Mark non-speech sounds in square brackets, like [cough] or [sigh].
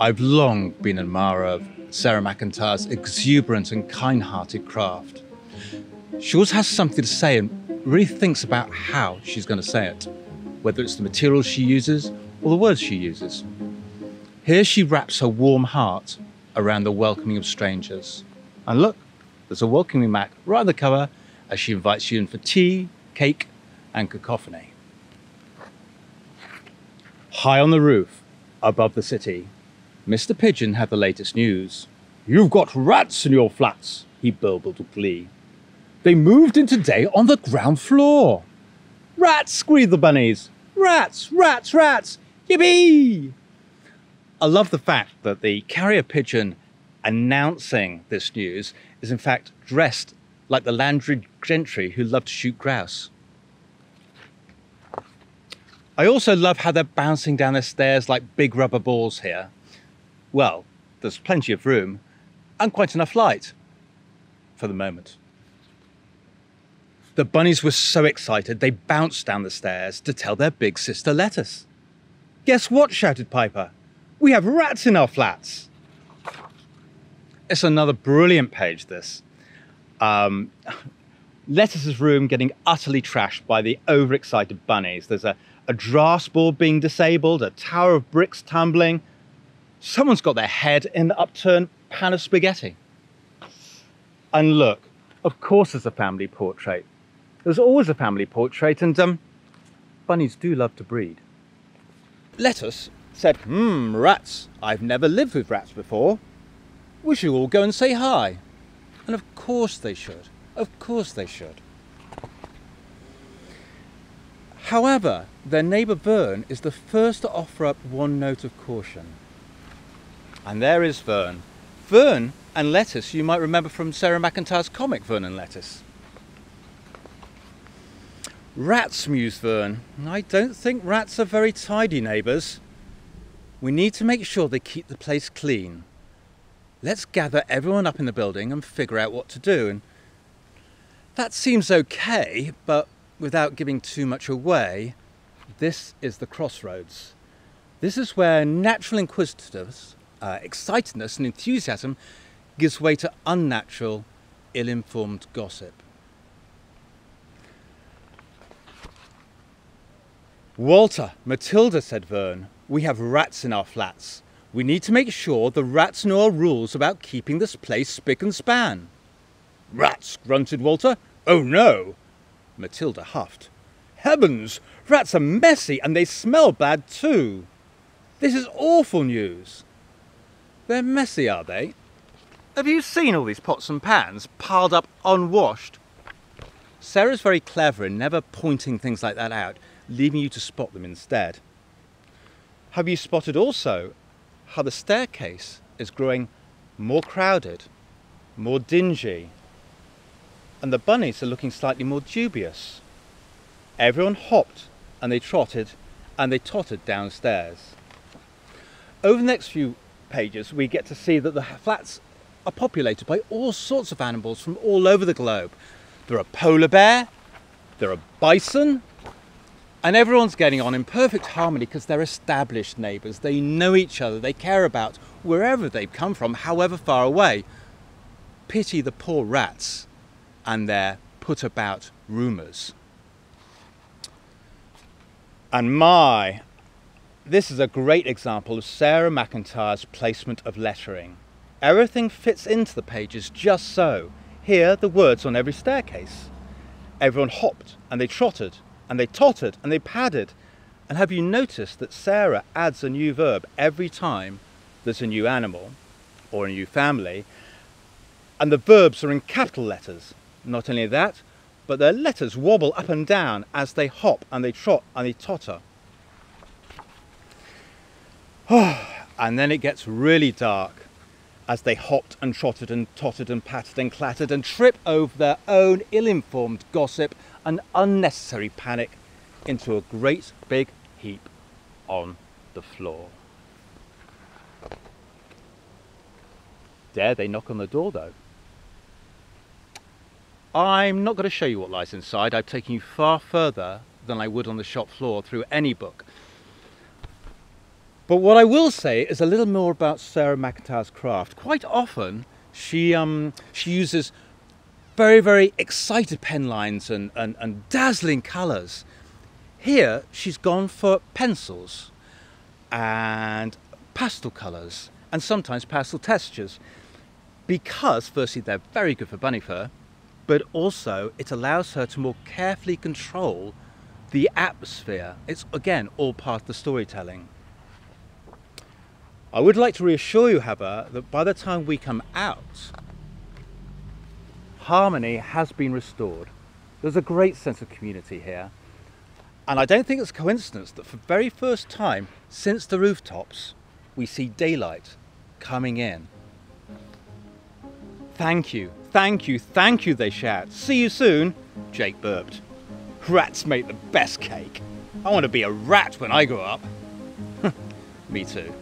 I've long been an admirer of Sarah McIntyre's exuberant and kind hearted craft. She always has something to say and really thinks about how she's going to say it, whether it's the materials she uses or the words she uses. Here she wraps her warm heart around the welcoming of strangers. And look, there's a welcoming mat right on the cover as she invites you in for tea, cake, and cacophony. High on the roof, above the city, Mr. Pigeon had the latest news. You've got rats in your flats, he burbled with glee. They moved in today on the ground floor. Rats, squealed the bunnies. Rats, rats, rats, yippee! I love the fact that the carrier pigeon announcing this news is in fact dressed like the landed gentry who love to shoot grouse. I also love how they're bouncing down the stairs like big rubber balls here. Well, there's plenty of room and quite enough light for the moment. The bunnies were so excited they bounced down the stairs to tell their big sister Lettuce. Guess what? shouted Piper. We have rats in our flats. It's another brilliant page, this. Um, [laughs] Lettuce's room getting utterly trashed by the overexcited bunnies. There's a, a draft board being disabled, a tower of bricks tumbling. Someone's got their head in the upturned pan of spaghetti. And look, of course there's a family portrait. There's always a family portrait, and um, bunnies do love to breed. Lettuce said, Hmm, rats. I've never lived with rats before. We should all go and say hi. And of course they should. Of course they should. However, their neighbour Vern is the first to offer up one note of caution. And there is Vern. Vern and Lettuce you might remember from Sarah McIntyre's comic Vern and Lettuce. Rats, mused Vern. I don't think rats are very tidy neighbours. We need to make sure they keep the place clean. Let's gather everyone up in the building and figure out what to do. And that seems okay, but without giving too much away, this is the crossroads. This is where natural inquisitiveness, uh, excitedness, and enthusiasm gives way to unnatural, ill informed gossip. Walter, Matilda, said Vern, we have rats in our flats. We need to make sure the rats know our rules about keeping this place spick and span. Rats, grunted Walter. Oh no! Matilda huffed. Heavens! Rats are messy and they smell bad too. This is awful news. They're messy, are they? Have you seen all these pots and pans piled up unwashed? Sarah's very clever in never pointing things like that out leaving you to spot them instead. Have you spotted also how the staircase is growing more crowded, more dingy, and the bunnies are looking slightly more dubious? Everyone hopped and they trotted and they tottered downstairs. Over the next few pages, we get to see that the flats are populated by all sorts of animals from all over the globe. There are polar bear, there are bison, and everyone's getting on in perfect harmony because they're established neighbours. They know each other. They care about wherever they've come from, however far away. Pity the poor rats and their put about rumours. And my, this is a great example of Sarah McIntyre's placement of lettering. Everything fits into the pages just so. Here, the words on every staircase. Everyone hopped and they trotted and they tottered and they padded. And have you noticed that Sarah adds a new verb every time there's a new animal or a new family? And the verbs are in capital letters. Not only that, but their letters wobble up and down as they hop and they trot and they totter. [sighs] and then it gets really dark as they hopped and trotted and tottered and pattered and clattered and trip over their own ill informed gossip and unnecessary panic into a great big heap on the floor. Dare they knock on the door though? I'm not going to show you what lies inside. I've taken you far further than I would on the shop floor through any book. But what I will say is a little more about Sarah McIntyre's craft. Quite often, she, um, she uses very, very excited pen lines and, and, and dazzling colours. Here, she's gone for pencils and pastel colours and sometimes pastel textures because, firstly, they're very good for bunny fur, but also it allows her to more carefully control the atmosphere. It's, again, all part of the storytelling. I would like to reassure you, however, that by the time we come out, harmony has been restored. There's a great sense of community here. And I don't think it's coincidence that for the very first time since the rooftops, we see daylight coming in. Thank you, thank you, thank you, they shout. See you soon. Jake burped. Rats make the best cake. I want to be a rat when I grow up. [laughs] Me too.